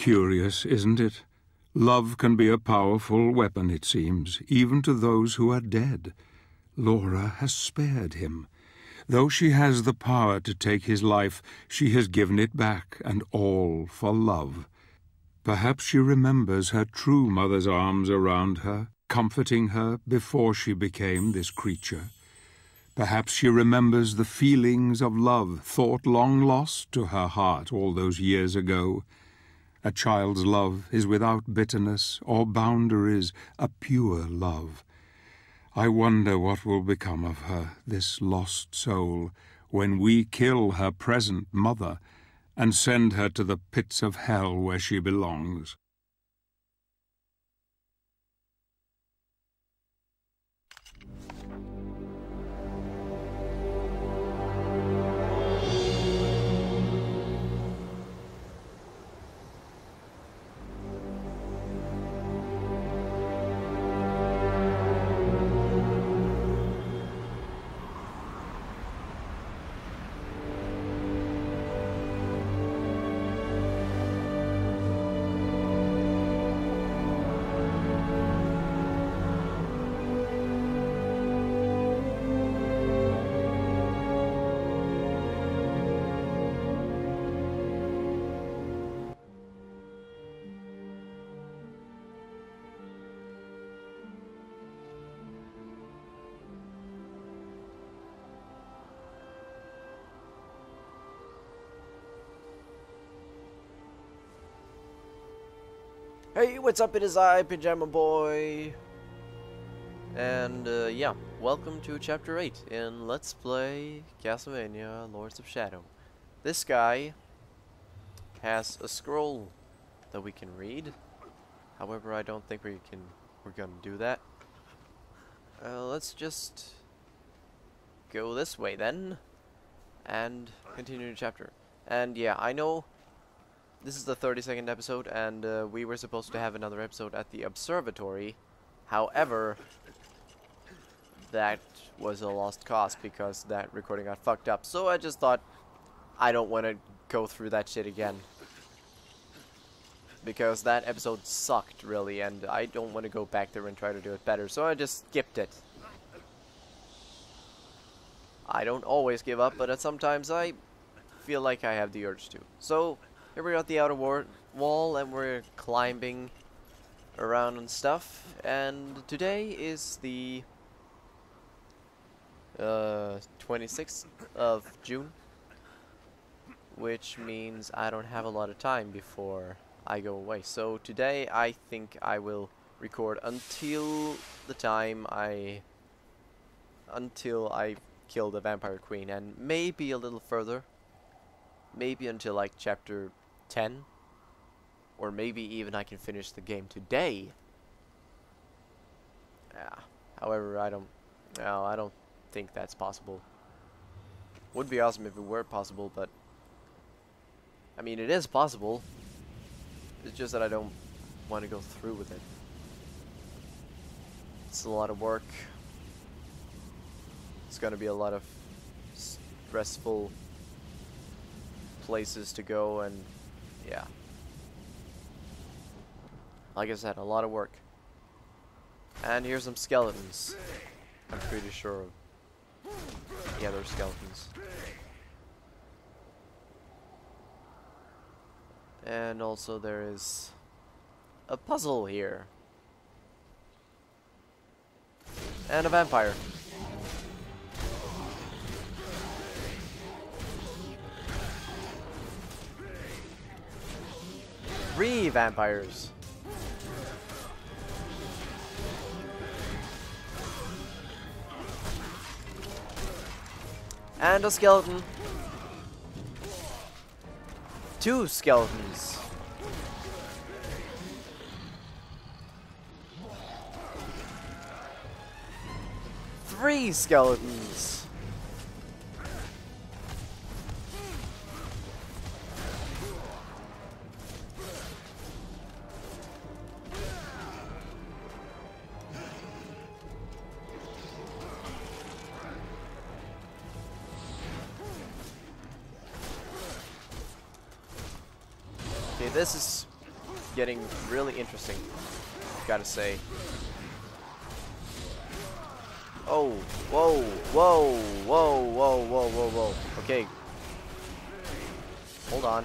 Curious, isn't it? Love can be a powerful weapon, it seems, even to those who are dead. Laura has spared him. Though she has the power to take his life, she has given it back, and all for love. Perhaps she remembers her true mother's arms around her, comforting her before she became this creature. Perhaps she remembers the feelings of love thought long lost to her heart all those years ago. A child's love is without bitterness or boundaries, a pure love. I wonder what will become of her, this lost soul, when we kill her present mother and send her to the pits of hell where she belongs. Hey, what's up? It is I, Pyjama Boy. And, uh, yeah, welcome to Chapter 8 in Let's Play Castlevania Lords of Shadow. This guy has a scroll that we can read. However, I don't think we can, we're gonna do that. Uh, let's just go this way then, and continue the chapter. And yeah, I know this is the 32nd episode, and uh, we were supposed to have another episode at the observatory. However, that was a lost cause because that recording got fucked up. So I just thought I don't want to go through that shit again. Because that episode sucked, really, and I don't want to go back there and try to do it better. So I just skipped it. I don't always give up, but sometimes I feel like I have the urge to. So, here we're at the outer wall and we're climbing around and stuff. And today is the uh, 26th of June. Which means I don't have a lot of time before I go away. So today I think I will record until the time I... Until I kill the Vampire Queen. And maybe a little further. Maybe until like chapter 10 or maybe even I can finish the game today. Yeah however I don't no I don't think that's possible. Would be awesome if it were possible but I mean it is possible. It's just that I don't want to go through with it. It's a lot of work. It's gonna be a lot of stressful places to go and yeah. Like I said, a lot of work. And here's some skeletons. I'm pretty sure. Yeah, they're skeletons. And also there is a puzzle here. And a vampire. Three vampires. And a skeleton. Two skeletons. Three skeletons. Really interesting, gotta say. Oh, whoa, whoa, whoa, whoa, whoa, whoa, whoa. Okay. Hold on.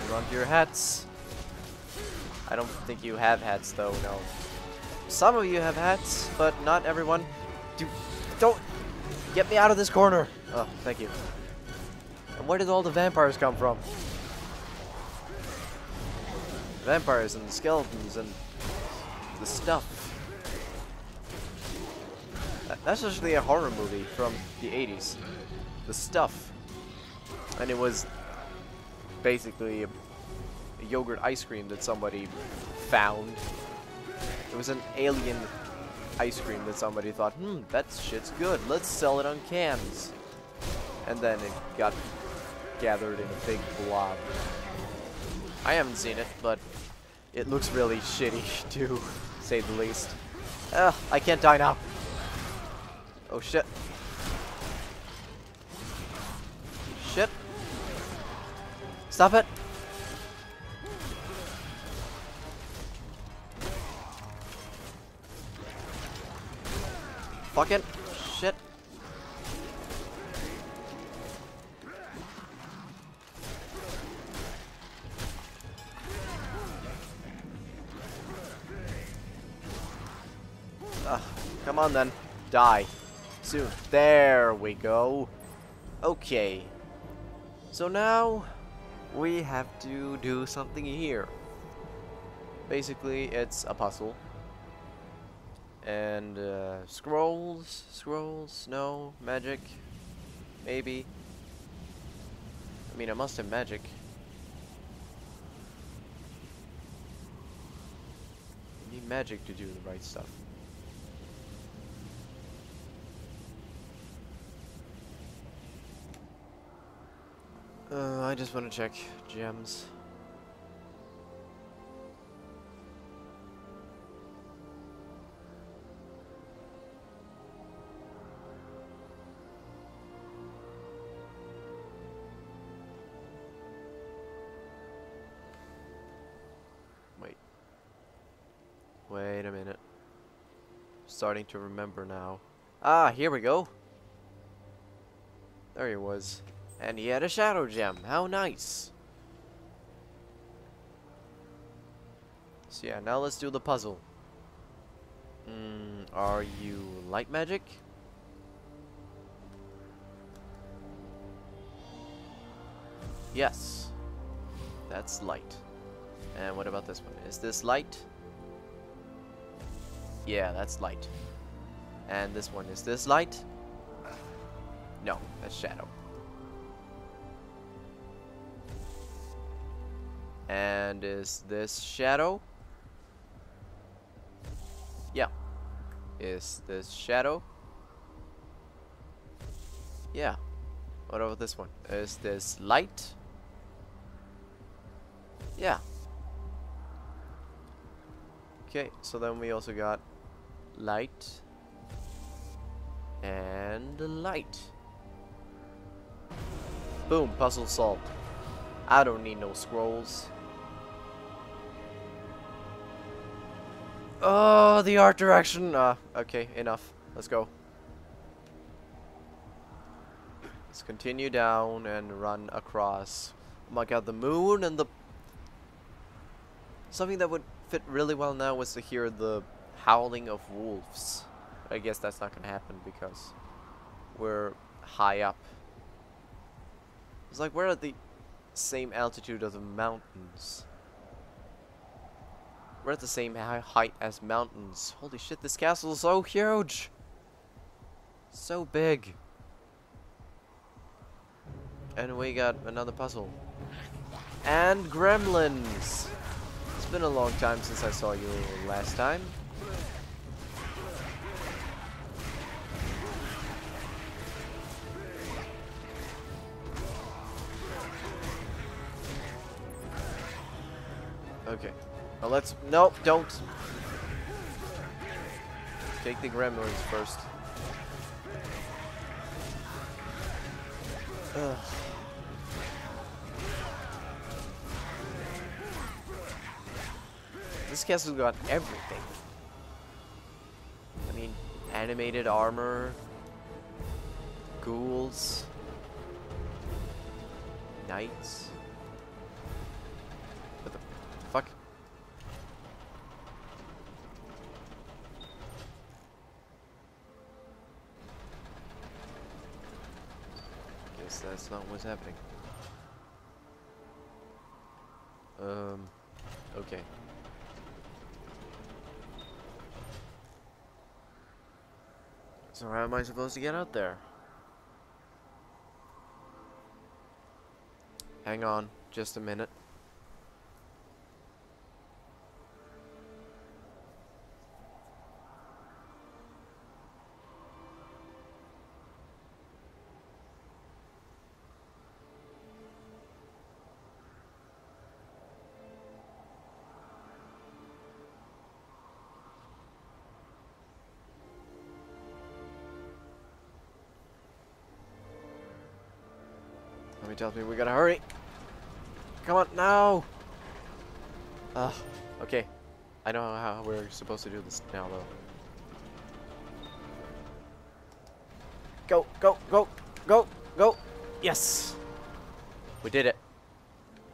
Hold on to your hats. I don't think you have hats though, no. Some of you have hats, but not everyone. Do, don't get me out of this corner. Oh, thank you. And where did all the vampires come from? Vampires and skeletons and the stuff. That's actually a horror movie from the 80s. The Stuff. And it was basically a, yogurt ice cream that somebody found. It was an alien ice cream that somebody thought, hmm, that shit's good. Let's sell it on cans. And then it got gathered in a big blob. I haven't seen it, but it looks really shitty, to say the least. Ugh, I can't die now. Oh shit. Shit. Stop it. Fuck shit. Come on then. Die soon. There we go. Okay. So now we have to do something here. Basically, it's a puzzle. And uh, scrolls, scrolls, no, magic, maybe. I mean, I must have magic. You need magic to do the right stuff. Uh, I just want to check gems. Wait. Wait a minute. Starting to remember now. Ah, here we go. There he was. And he had a shadow gem. How nice. So yeah, now let's do the puzzle. Mm, are you light magic? Yes. That's light. And what about this one? Is this light? Yeah, that's light. And this one, is this light? No, that's shadow. And is this shadow? Yeah. Is this shadow? Yeah. What about this one? Is this light? Yeah. Okay, so then we also got light and light. Boom, puzzle solved. I don't need no scrolls. Oh, the art direction. Uh, okay, enough. Let's go. Let's continue down and run across. Oh my god, the moon and the... Something that would fit really well now was to hear the howling of wolves. I guess that's not gonna happen because we're high up. It's like we're at the same altitude of the mountains. We're at the same height as mountains. Holy shit, this castle is so huge! So big. And we got another puzzle. And gremlins! It's been a long time since I saw you last time. Okay. Now let's... Nope, don't. Take the gremlins first. Ugh. This castle's got everything. I mean, animated armor, ghouls, knights. What the fuck? Guess that's not what's happening. Um, okay. So how am I supposed to get out there? Hang on, just a minute. Tommy tells me we gotta hurry. Come on, now! Ugh, okay. I know how we're supposed to do this now, though. Go, go, go, go, go! Yes! We did it.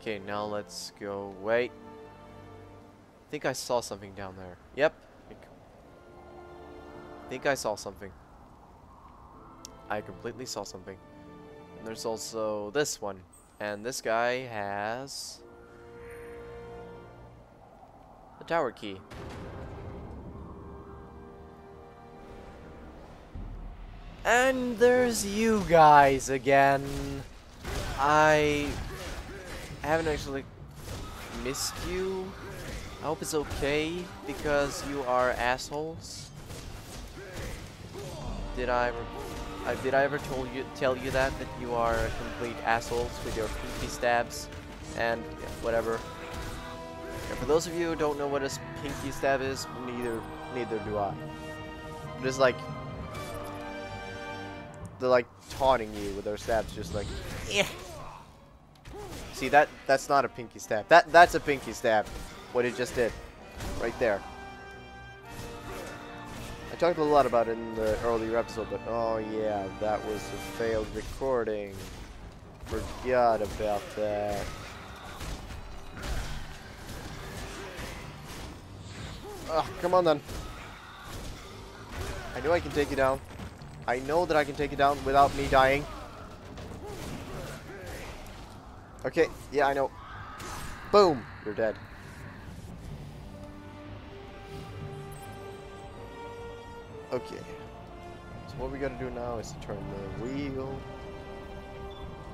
Okay, now let's go. Wait. I think I saw something down there. Yep. I think I saw something. I completely saw something. There's also this one. And this guy has a tower key. And there's you guys again. I haven't actually missed you. I hope it's okay because you are assholes. Did I uh, did I ever told you tell you that that you are complete assholes with your pinky stabs and yeah, whatever? And for those of you who don't know what a pinky stab is, neither neither do I. Just like they're like taunting you with their stabs, just like. Eh. See that that's not a pinky stab. That that's a pinky stab. What it just did, right there talked a lot about it in the earlier episode, but oh yeah, that was a failed recording. Forgot about that. Ugh, come on then. I know I can take you down. I know that I can take you down without me dying. Okay, yeah, I know. Boom! You're dead. Okay. So what we gotta do now is to turn the wheel.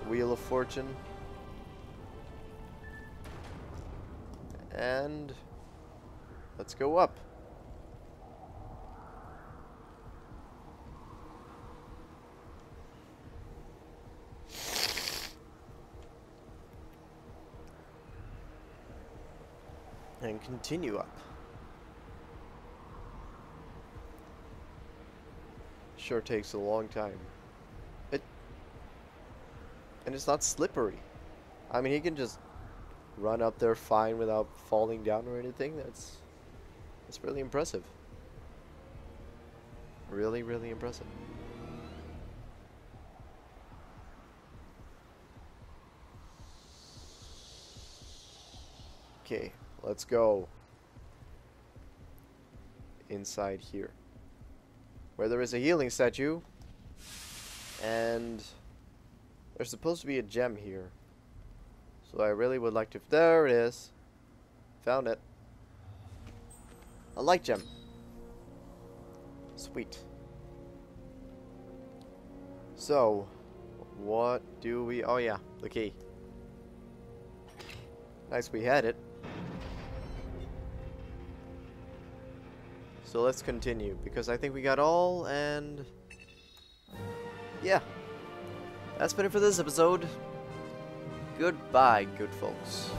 Wheel of Fortune. And let's go up. And continue up. Sure takes a long time. It and it's not slippery. I mean, he can just run up there fine without falling down or anything. That's that's really impressive. Really, really impressive. Okay, let's go inside here where there is a healing statue. And there's supposed to be a gem here. So I really would like to... There it is. Found it. A light gem. Sweet. So, what do we... Oh yeah, the key. Nice we had it. So let's continue, because I think we got all, and... Yeah. That's been it for this episode. Goodbye, good folks.